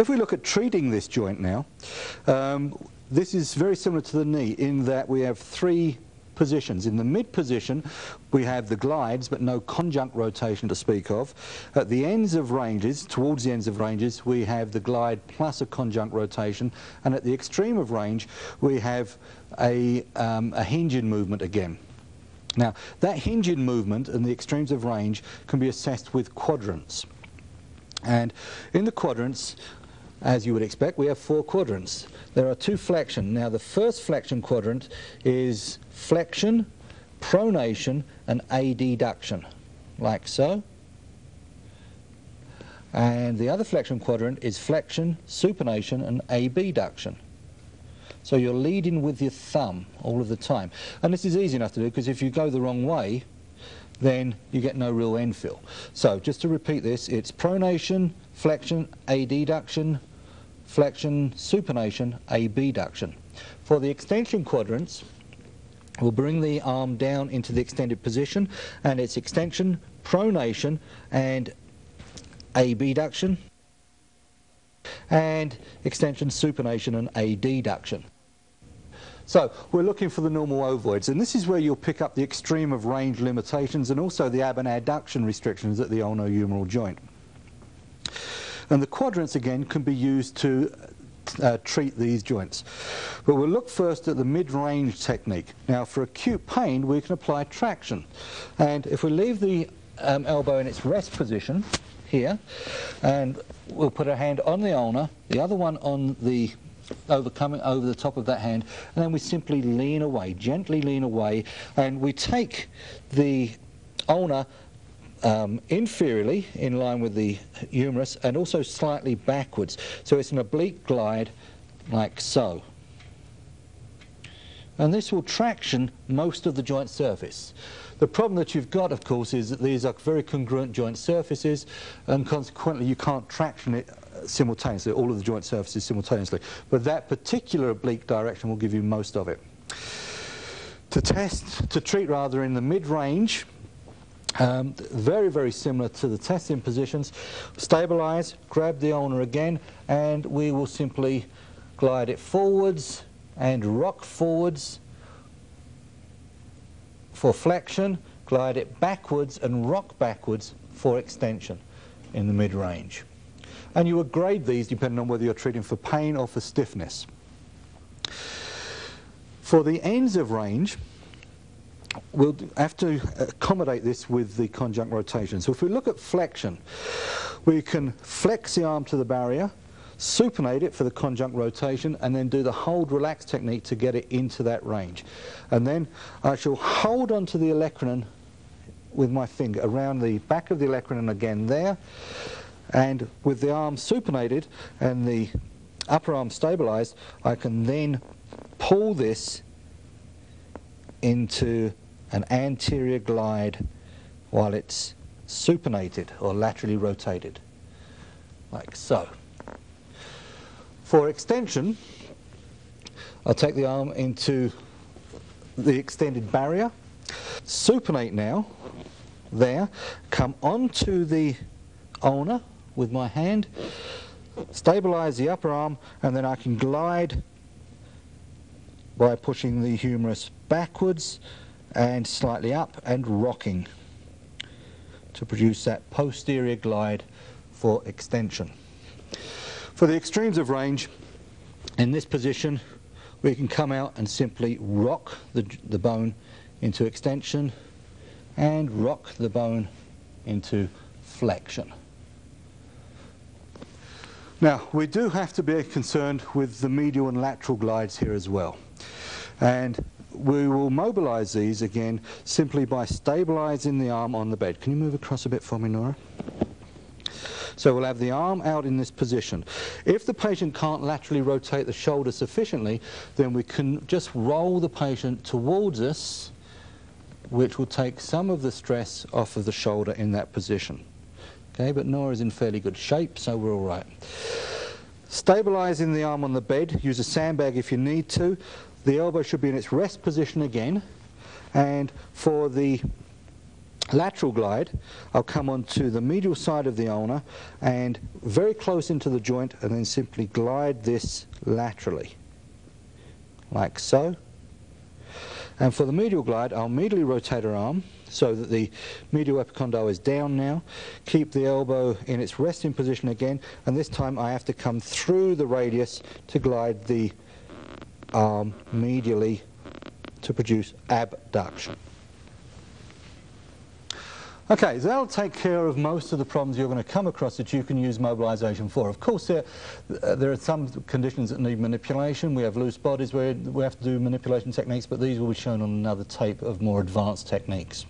If we look at treating this joint now, um, this is very similar to the knee in that we have three positions. In the mid position, we have the glides, but no conjunct rotation to speak of. At the ends of ranges, towards the ends of ranges, we have the glide plus a conjunct rotation, and at the extreme of range, we have a, um, a hinge in movement again. Now, that hinge in movement and the extremes of range can be assessed with quadrants. And in the quadrants, as you would expect, we have four quadrants. There are two flexion. Now, the first flexion quadrant is flexion, pronation, and adduction, like so. And the other flexion quadrant is flexion, supination, and abduction. So you're leading with your thumb all of the time. And this is easy enough to do because if you go the wrong way, then you get no real end feel. So just to repeat this, it's pronation, flexion, adduction, flexion, supination, abduction. For the extension quadrants, we'll bring the arm down into the extended position and it's extension, pronation and abduction and extension, supination and adduction. So we're looking for the normal ovoids and this is where you'll pick up the extreme of range limitations and also the ab and adduction restrictions at the ulno-humeral joint. And the quadrants again can be used to uh, treat these joints. But we'll look first at the mid-range technique. Now for acute pain we can apply traction and if we leave the um, elbow in its rest position here and we'll put a hand on the ulna, the other one on the overcoming over the top of that hand and then we simply lean away, gently lean away and we take the ulna um, inferiorly in line with the humerus and also slightly backwards. So it's an oblique glide like so. And this will traction most of the joint surface. The problem that you've got, of course, is that these are very congruent joint surfaces and consequently you can't traction it simultaneously, all of the joint surfaces simultaneously. But that particular oblique direction will give you most of it. To test, to treat rather in the mid-range, um, very, very similar to the testing positions. Stabilize, grab the ulna again, and we will simply glide it forwards and rock forwards for flexion, glide it backwards and rock backwards for extension in the mid-range. And you would grade these depending on whether you're treating for pain or for stiffness. For the ends of range, we'll have to uh, accommodate this with the conjunct rotation. So if we look at flexion, we can flex the arm to the barrier, supinate it for the conjunct rotation, and then do the hold relax technique to get it into that range. And then I shall hold onto the olecranon with my finger around the back of the olecranon again there, and with the arm supinated and the upper arm stabilized, I can then pull this into an anterior glide while it's supinated or laterally rotated, like so. For extension, I'll take the arm into the extended barrier, supinate now, there, come onto the ulna with my hand, stabilize the upper arm, and then I can glide by pushing the humerus backwards and slightly up and rocking to produce that posterior glide for extension. For the extremes of range, in this position, we can come out and simply rock the, the bone into extension and rock the bone into flexion. Now, we do have to be concerned with the medial and lateral glides here as well. And we will mobilize these again simply by stabilizing the arm on the bed. Can you move across a bit for me, Nora? So we'll have the arm out in this position. If the patient can't laterally rotate the shoulder sufficiently, then we can just roll the patient towards us, which will take some of the stress off of the shoulder in that position. Okay, but Nora's in fairly good shape, so we're all right. Stabilizing the arm on the bed, use a sandbag if you need to. The elbow should be in its rest position again. And for the lateral glide, I'll come onto the medial side of the ulna and very close into the joint and then simply glide this laterally, like so. And for the medial glide, I'll medially rotate her arm so that the medial epicondyle is down now. Keep the elbow in its resting position again, and this time I have to come through the radius to glide the arm medially to produce abduction. Okay, so that'll take care of most of the problems you're going to come across that you can use mobilization for. Of course, there, uh, there are some conditions that need manipulation. We have loose bodies where we have to do manipulation techniques, but these will be shown on another tape of more advanced techniques.